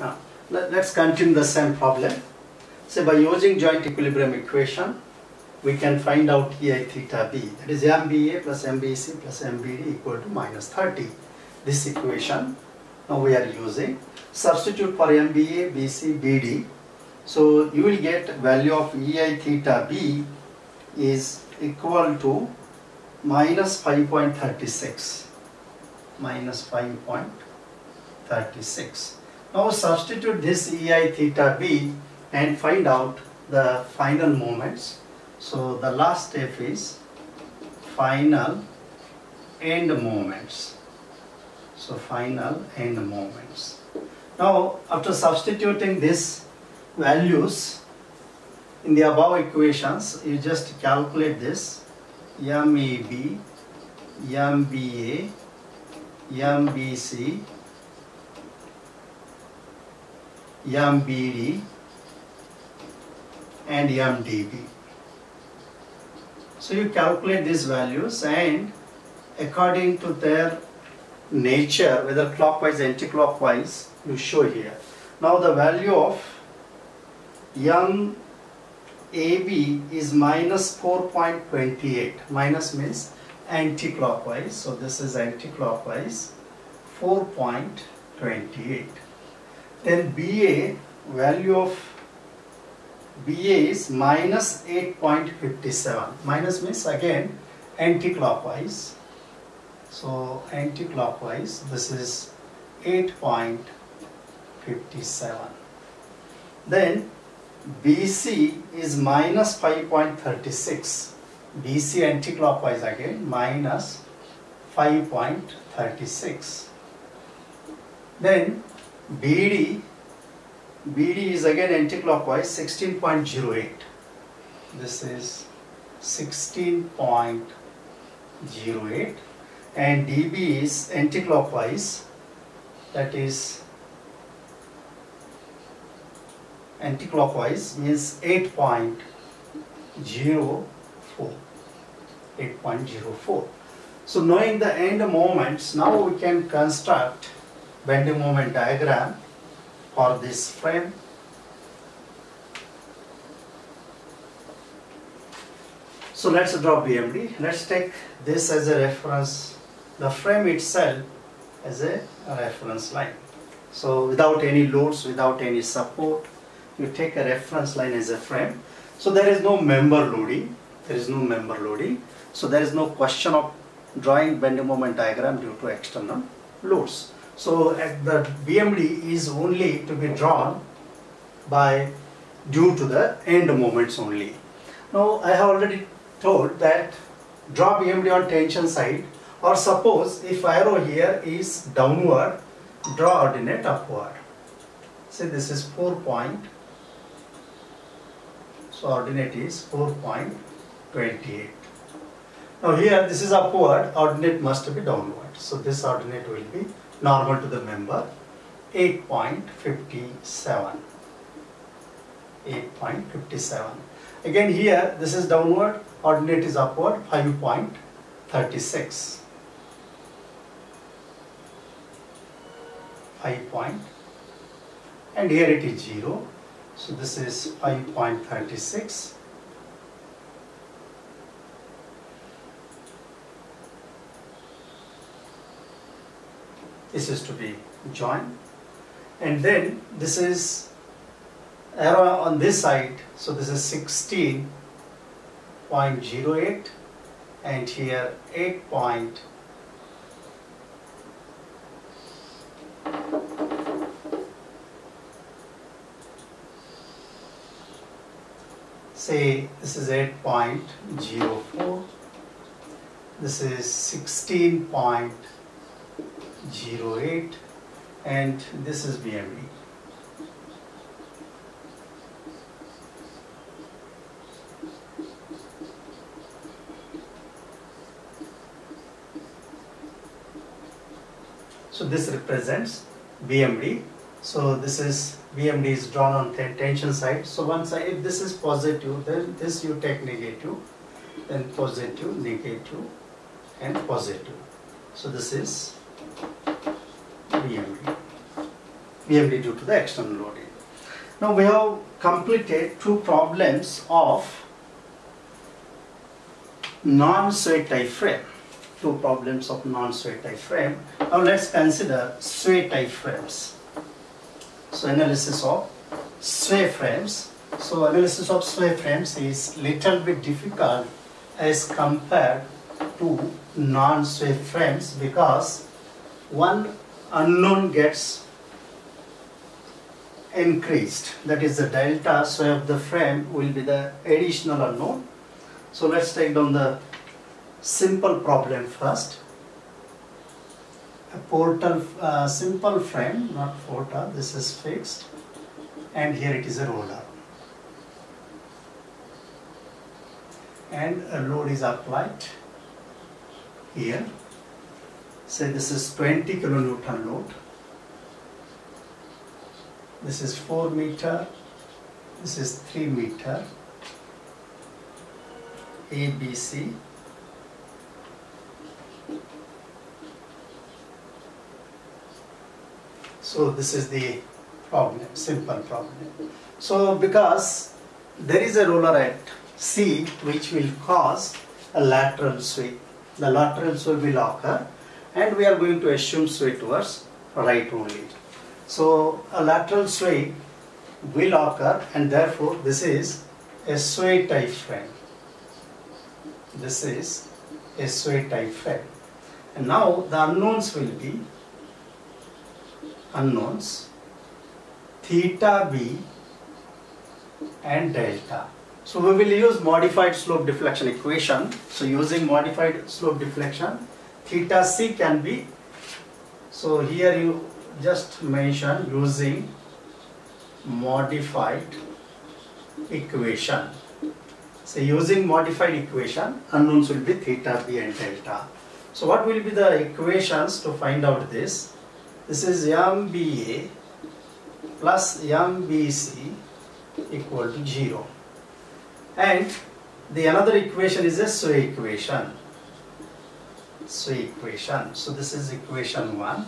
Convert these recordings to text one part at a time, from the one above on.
Now, let, us continue the same problem. So by using joint equilibrium equation, we can find out EI theta B. That is MBA plus MBC plus MBD equal to minus 30. This equation now we are using. Substitute for MBA, BC, BD. So you will get value of EI theta B is equal to minus 5.36 minus 5.36 now substitute this EI theta B and find out the final moments. So the last step is final end moments. So final end moments. Now after substituting these values in the above equations you just calculate this. MAB, MBA, MBC, MBD and MDB. So you calculate these values and according to their nature, whether clockwise, anti-clockwise, you show here. Now the value of M AB is minus 4.28. Minus means anti-clockwise. So this is anti-clockwise 4.28. Then BA value of BA is minus 8.57. Minus means again anti-clockwise. So anti-clockwise this is 8.57. Then BC is minus 5.36. BC anti-clockwise again minus 5.36. Then BD, BD is again anti-clockwise 16.08. This is 16.08 and DB is anti-clockwise that is anti-clockwise means 8.04 8.04 so knowing the end moments now we can construct bending moment diagram for this frame so let's draw BMD let's take this as a reference the frame itself as a reference line so without any loads without any support you take a reference line as a frame. So there is no member loading. There is no member loading. So there is no question of drawing bending moment diagram due to external loads. So the BMD is only to be drawn by due to the end moments only. Now I have already told that draw BMD on tension side or suppose if arrow here is downward draw ordinate upward. See this is 4 point so ordinate is 4.28. Now here this is upward, ordinate must be downward. So this ordinate will be normal to the member 8.57. 8.57. Again here this is downward, ordinate is upward 5.36. 5 point and here it is 0 so this is 5.36. This is to be joined. And then this is arrow on this side. So this is 16.08 and here 8. point say this is 8.04 this is 16.08 and this is BMD so this represents BMD so this is BMD is drawn on the tension side. So once I, if this is positive, then this you take negative, then positive, negative, and positive. So this is BMD. VMD due to the external loading. Now we have completed two problems of non-sway type frame. Two problems of non-sway type frame. Now let's consider sway type frames. So analysis of sway frames. So analysis of sway frames is little bit difficult as compared to non-sway frames because one unknown gets increased. That is the delta sway of the frame will be the additional unknown. So let's take down the simple problem first. A portal uh, simple frame not portal this is fixed. And here it is a roller. And a load is applied here say this is 20 kilonewton load. This is 4 meter. This is 3 meter. ABC so this is the problem simple problem. So because there is a roller at C which will cause a lateral sway the lateral sway will occur and we are going to assume sway towards right only so a lateral sway will occur and therefore this is a sway type frame. This is a sway type frame. And now the unknowns will be unknowns theta b and delta. So we will use modified slope deflection equation. So using modified slope deflection, theta c can be, so here you just mention using modified equation. So using modified equation, unknowns will be theta b and delta. So what will be the equations to find out this? This is MBA plus MBC equal to 0. And the another equation is a sway equation. Sway equation. So this is equation 1.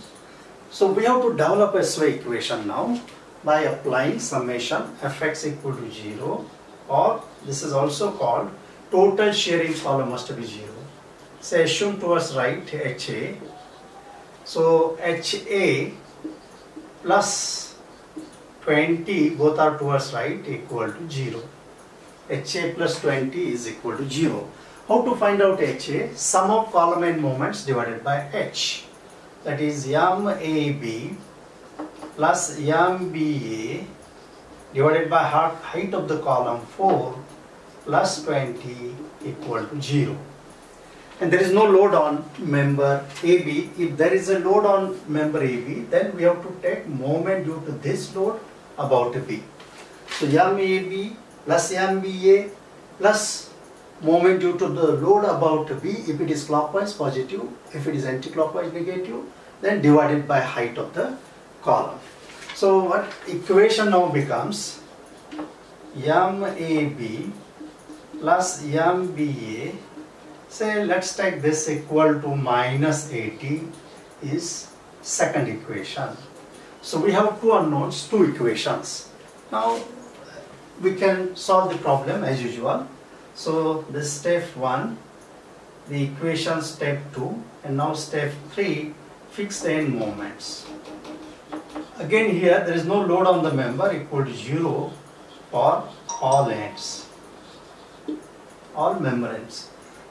So we have to develop a sway equation now by applying summation fx equal to 0 or this is also called total shearing column must be 0. So assume towards right HA. So HA plus 20 both are towards right equal to 0. HA plus 20 is equal to 0. How to find out HA? Sum of column and moments divided by H that is MAB plus MBA divided by half height of the column 4 plus 20 equal to 0. And there is no load on member AB. If there is a load on member AB, then we have to take moment due to this load about B. So MAB plus MBA plus moment due to the load about B if it is clockwise positive if it is anti-clockwise negative then divided by height of the column. So what equation now becomes? MAB plus MBA say let's take this equal to minus 80 is second equation. So we have two unknowns two equations. Now we can solve the problem as usual so this step 1, the equation step 2 and now step 3, fix the end moments. Again here there is no load on the member equal to 0 for all ends, all member ends.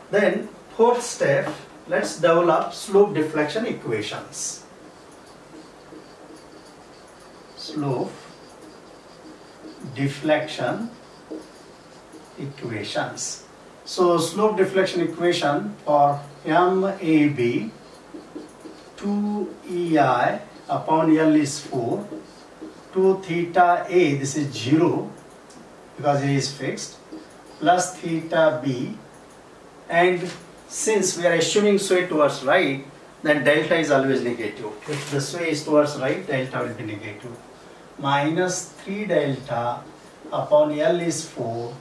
Then fourth step, let's develop slope deflection equations. Slope deflection equations. So slope deflection equation for MAB 2EI upon L is 4 2 theta A this is 0 because A is fixed plus theta B and since we are assuming sway towards right then delta is always negative. If the sway is towards right delta will be negative minus 3 delta upon L is 4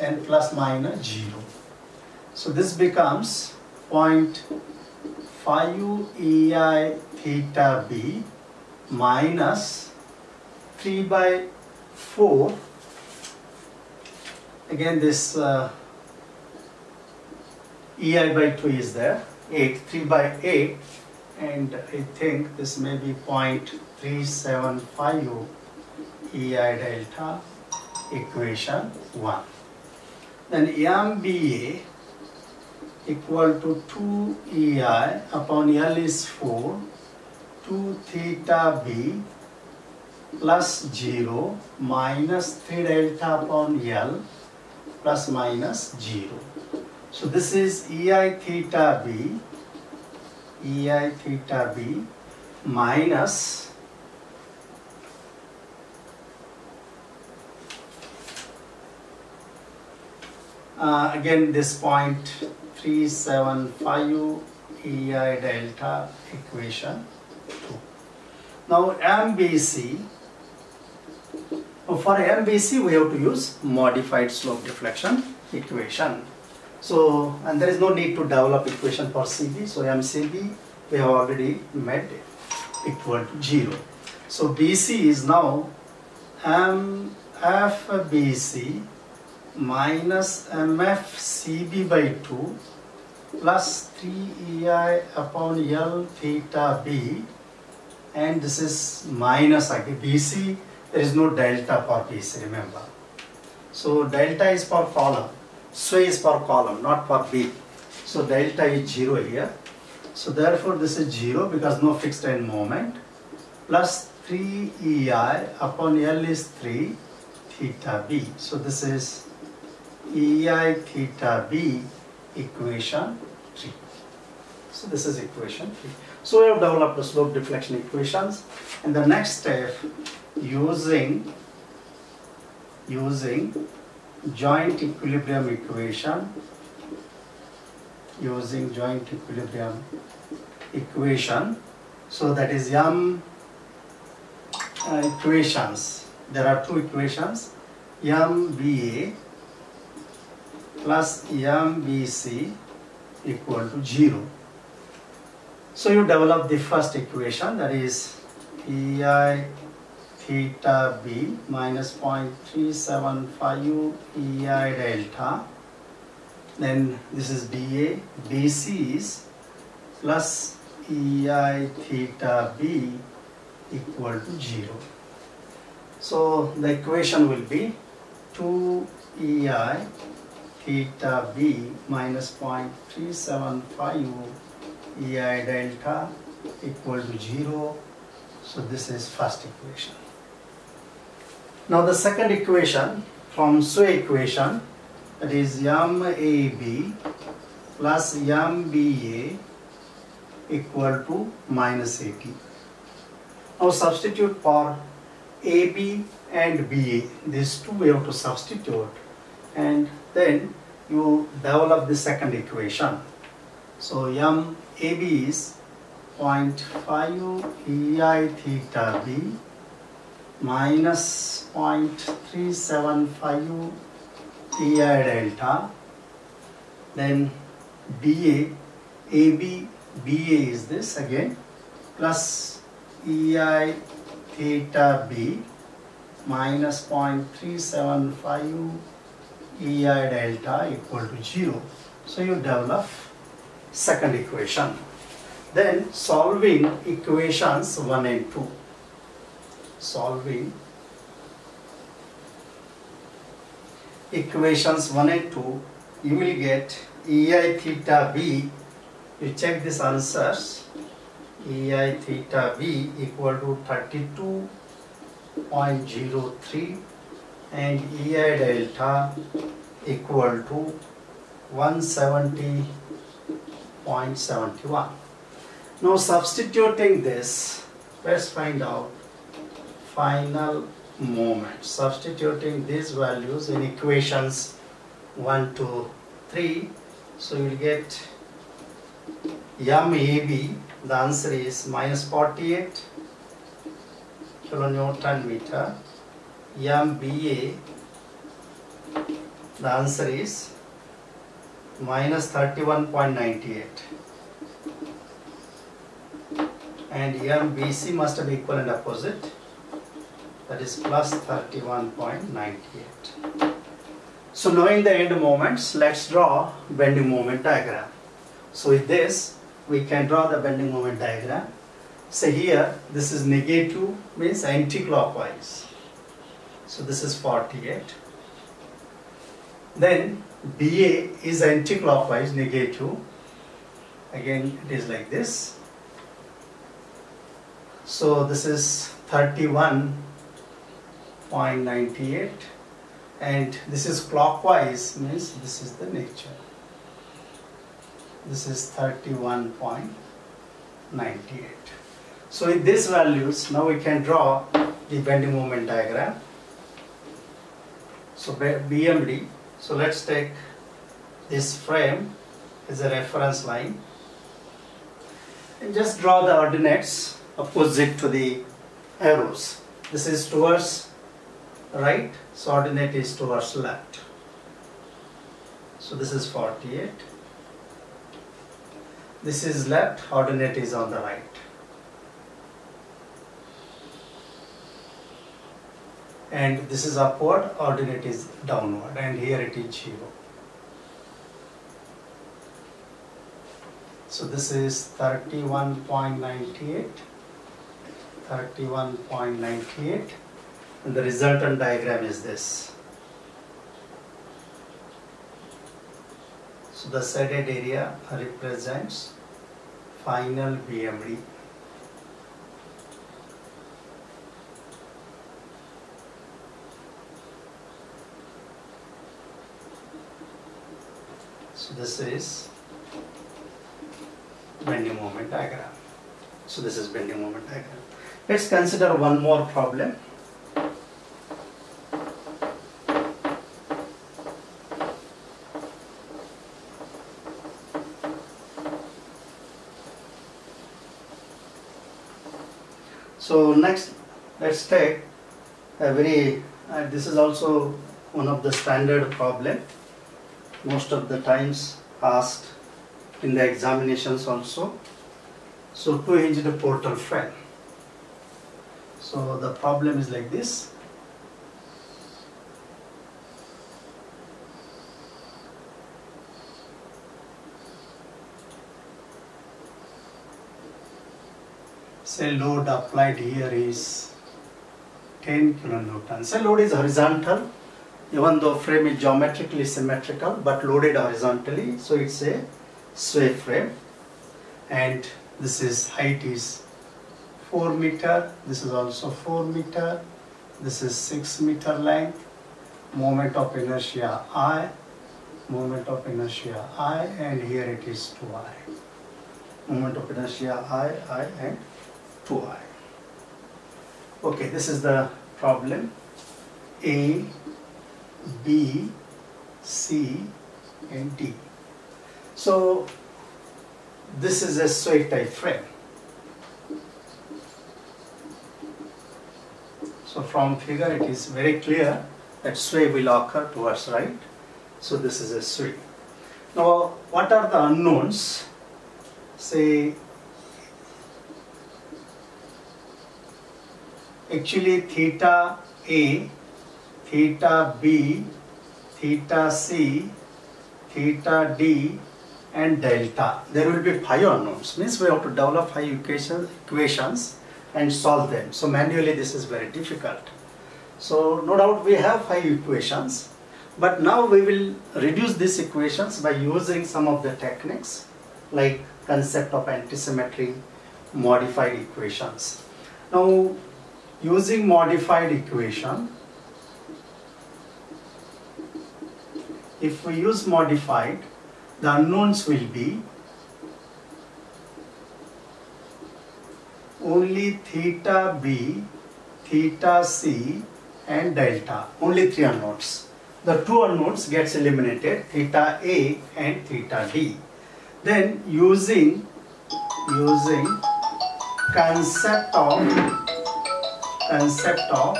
and plus minus 0. So this becomes 0.5 EI theta B minus 3 by 4 again this uh, EI by 2 is there. 8 3 by 8 and I think this may be 0.375 EI delta equation 1 then MBA equal to 2 EI upon L is 4 2 theta B plus 0 minus 3 delta upon L plus minus 0. So this is EI theta B, EI theta B minus uh, again this point 375 EI delta equation 2. Now MBC for MBC we have to use modified slope deflection equation. So and there is no need to develop equation for CB. So MCB we have already made equal to 0. So BC is now MFBC minus MFCB by 2 plus 3EI upon L theta B and this is minus again BC there is no delta for BC remember. So delta is for column, sway is for column not for B. So delta is 0 here. So therefore this is 0 because no fixed end moment plus 3 EI upon L is 3 theta B. So this is EI theta B equation 3. So this is equation 3. So we have developed the slope deflection equations and the next step using using joint equilibrium equation using joint equilibrium equation so that is m uh, equations there are two equations mba plus mbc equal to 0 so you develop the first equation that is ei theta b minus 0.375 ei delta. Then this is dA bc is plus ei theta b equal to 0 so the equation will be 2 ei theta b minus 0.375 ei delta equal to 0 so this is first equation now the second equation from Sway equation that is MAB plus MBA equal to minus AP. Now substitute for AB and BA. These two we have to substitute and then you develop the second equation. So m ab is 0.5 EI theta B minus 0.375 EI delta then BA AB BA is this again plus EI theta B minus 0.375 EI delta equal to 0 so you develop second equation. Then solving equations 1 and 2 solving equations 1 and 2 you will get ei theta b. You check these answers. Ei theta b equal to 32.03 and ei delta equal to 170.71 now substituting this let's find out final moment. Substituting these values in equations 1, 2, 3. So you will get MAB, the answer is minus 48 kilonewton meter. MBA, the answer is minus 31.98 and MBC must be equal and opposite that is plus 31.98. So knowing the end moments, let's draw bending moment diagram. So with this, we can draw the bending moment diagram. So here, this is negative means anti-clockwise. So this is 48. Then BA is anti-clockwise, negative. Again, it is like this. So this is 31.98 and this is clockwise means this is the nature. This is 31.98. So with these values, now we can draw the bending moment diagram. So BMD, so let's take this frame as a reference line and just draw the ordinates opposite to the arrows. This is towards right, so ordinate is towards left. So this is 48. This is left, ordinate is on the right. And this is upward, ordinate is downward, and here it is 0. So this is 31.98, 31.98 and the resultant diagram is this. So the shaded area represents final BMD. So this is bending moment diagram. So this is bending moment diagram. Let's consider one more problem. So next, let's take a very, uh, this is also one of the standard problem, most of the times asked in the examinations also. So two hinged portal frame. So the problem is like this. say load applied here is 10 kilonewton. Say load is horizontal even though frame is geometrically symmetrical but loaded horizontally so it's a sway frame and this is height is 4 meter this is also 4 meter this is 6 meter length moment of inertia I moment of inertia I and here it is 2I moment of inertia I, I and 2i. Okay, this is the problem. A, B, C and D. So this is a sway type frame. So from figure it is very clear that sway will occur towards right. So this is a sway. Now what are the unknowns? Say actually theta A, theta B, theta C, theta D and delta. There will be five unknowns. Means we have to develop five equations, equations and solve them. So manually this is very difficult. So no doubt we have five equations. But now we will reduce these equations by using some of the techniques like concept of antisymmetry, modified equations. Now using modified equation if we use modified the unknowns will be only theta b theta c and delta. Only three unknowns. The two unknowns gets eliminated theta a and theta d. Then using using concept of concept of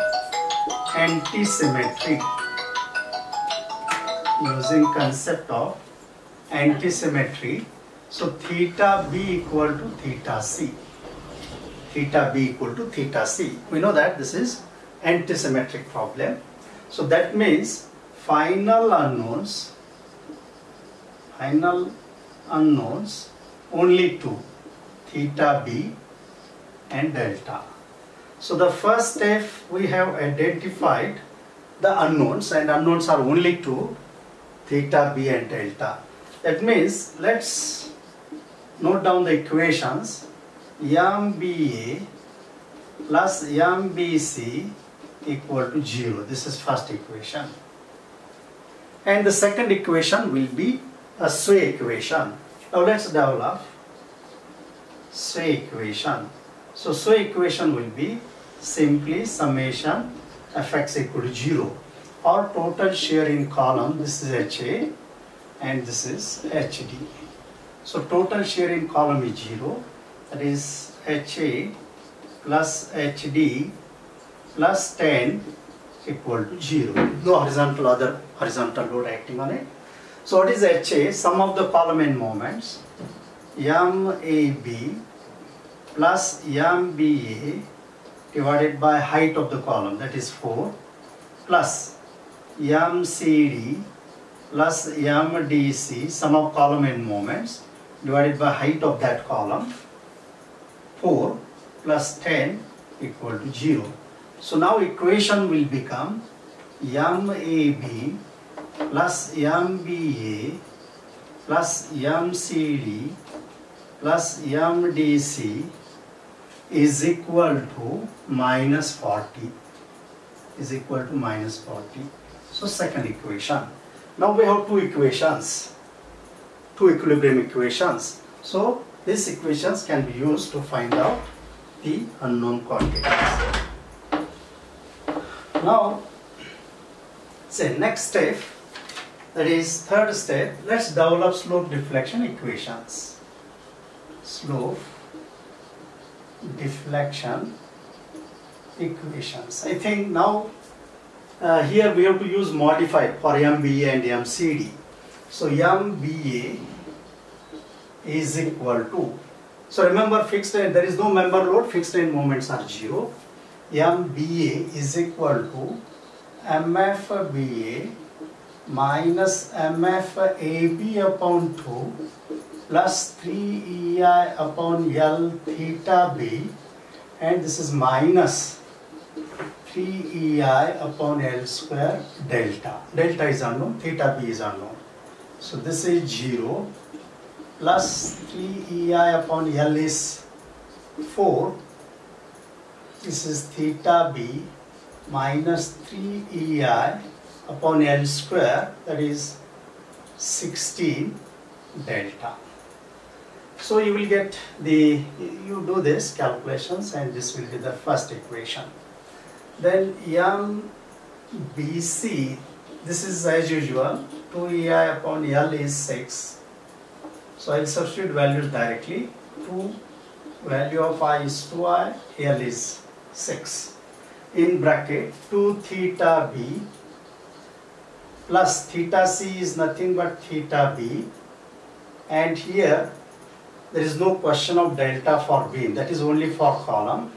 antisymmetry using concept of antisymmetry so theta b equal to theta c theta b equal to theta c we know that this is antisymmetric problem. So that means final unknowns, final unknowns only two, theta b and delta. So the first step we have identified the unknowns and unknowns are only two, theta b and delta. That means let's note down the equations MBA plus MBC equal to 0. This is first equation. And the second equation will be a Sway equation. Now let's develop Sway equation. So Sway equation will be simply summation fx equal to 0 or total share in column this is HA and this is HD. So total share in column is 0 that is HA plus HD plus 10 equal to 0. No horizontal other horizontal load acting on it. So what is HA? Sum of the column and moments MAB plus MBA divided by height of the column that is 4 plus MCD plus MDC sum of column and moments divided by height of that column 4 plus 10 equal to 0. So now equation will become MAB plus MBA plus MCD plus MDC is equal to minus 40 is equal to minus 40. So second equation. Now we have two equations, two equilibrium equations. So these equations can be used to find out the unknown quantities. Now, say next step, that is third step, let's develop slope deflection equations. Slope deflection equations. I think now uh, here we have to use modified for MBA and MCD. So MBA is equal to, so remember fixed end, there is no member load, fixed end moments are 0. MBA is equal to MFBA minus MFAB upon 2 plus 3EI upon L theta B and this is minus 3EI upon L square delta. Delta is unknown, theta B is unknown. So this is 0 plus 3EI upon L is 4. This is theta B minus 3EI upon L square that is 16 delta. So you will get the, you do this calculations and this will be the first equation. Then M BC, this is as usual, 2EI upon L is 6. So I will substitute values directly. 2 value of I is 2I, L is 6. In bracket 2 theta B plus theta C is nothing but theta B and here there is no question of delta for beam that is only for column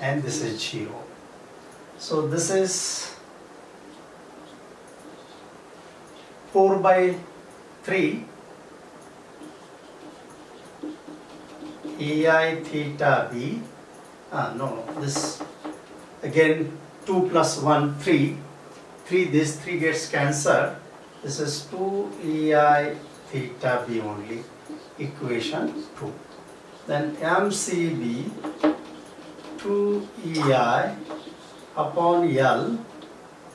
and this is 0 so this is 4 by 3 EI theta B. Ah no this again 2 plus 1 3 3 this 3 gets cancelled this is 2 EI theta B only equation 2 then MCB 2 EI upon L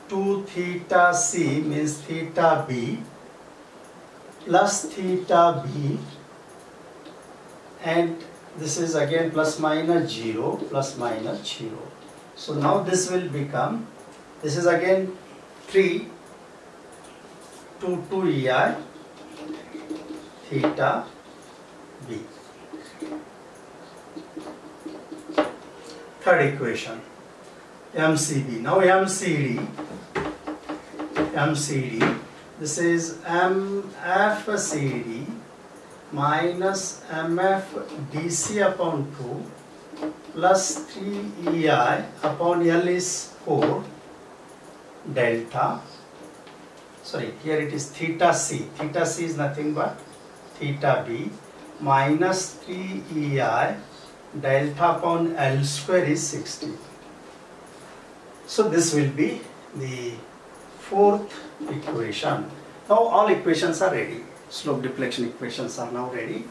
2 theta C means theta B plus theta B and this is again plus minus 0 plus minus 0 so now this will become this is again 3 2 2 EI theta B. Third equation MCB. Now MCD MCD this is MFCD minus MFDC upon 2 plus 3 EI upon L is 4 delta. Sorry here it is theta C. Theta C is nothing but theta B minus 3 EI delta upon L square is 60 so this will be the fourth equation. Now all equations are ready. Slope deflection equations are now ready.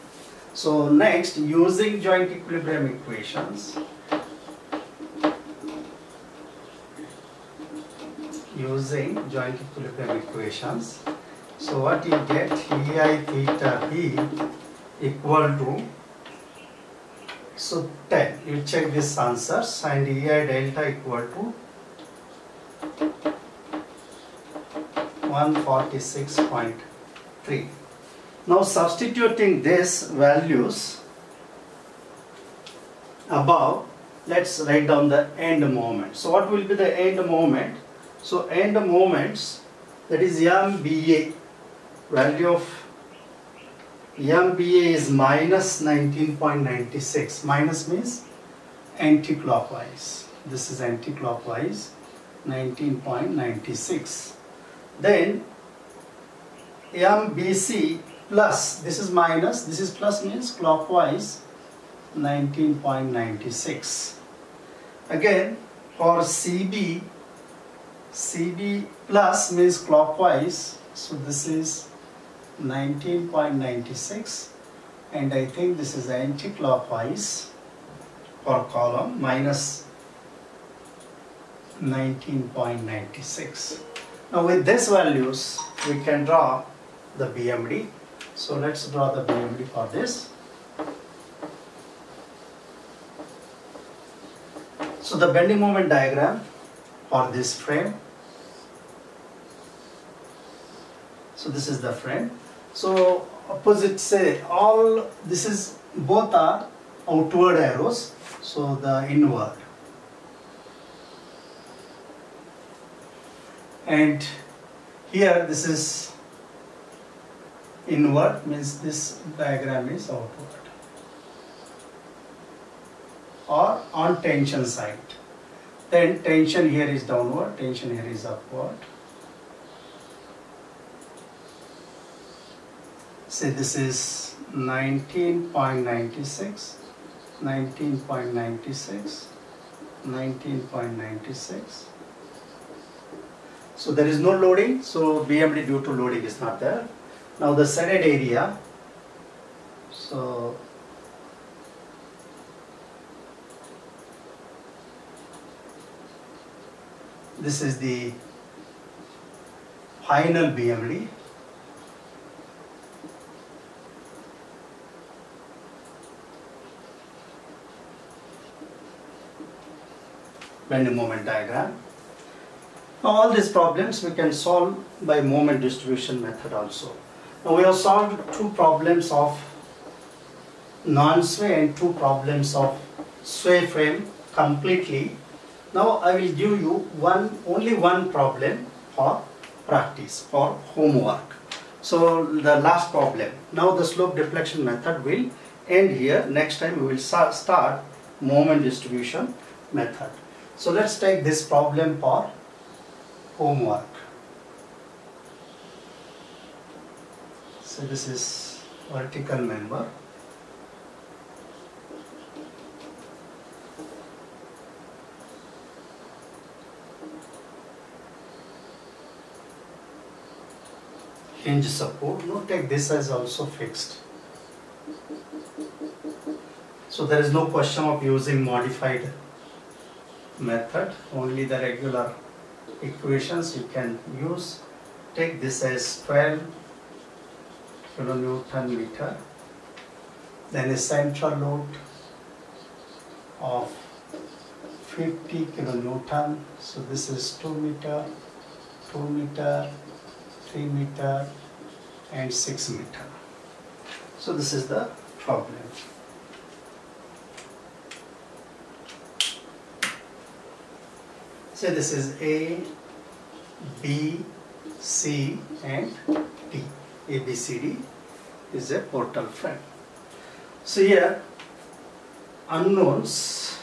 So next, using joint equilibrium equations, using joint equilibrium equations, so what you get ei theta b equal to, so 10, you check these answers and ei delta equal to 146.3. Now substituting these values above, let's write down the end moment. So what will be the end moment? So end moments, that is MBA, value of MBA is minus 19.96. Minus means anti-clockwise. This is anti-clockwise, 19.96. Then MBC plus this is minus this is plus means clockwise 19.96 again for CB CB plus means clockwise so this is 19.96 and I think this is anti-clockwise for column minus 19.96 now with these values we can draw the BMD so let's draw the BMD for this. So the bending moment diagram for this frame. So this is the frame. So opposite say all this is both are outward arrows. So the inward. And here this is inward means this diagram is outward. Or on tension side. Then tension here is downward tension here is upward. Say this is 19.96 19.96 19.96 so there is no loading so BMD due to loading is not there now the shaded area, so this is the final BMD. bending moment diagram. Now all these problems we can solve by moment distribution method also. Now we have solved two problems of non-sway and two problems of sway frame completely. Now I will give you one only one problem for practice, for homework. So the last problem. Now the slope deflection method will end here. Next time we will start moment distribution method. So let's take this problem for homework. So this is vertical member. hinge support. No, take this as also fixed. So there is no question of using modified method, only the regular equations you can use. Take this as 12 kilonewton meter. Then a central load of 50 kilonewton. So this is 2 meter, 2 meter, 3 meter and 6 meter. So this is the problem. So this is A, B, C and D. ABCD is a portal frame. So here unknowns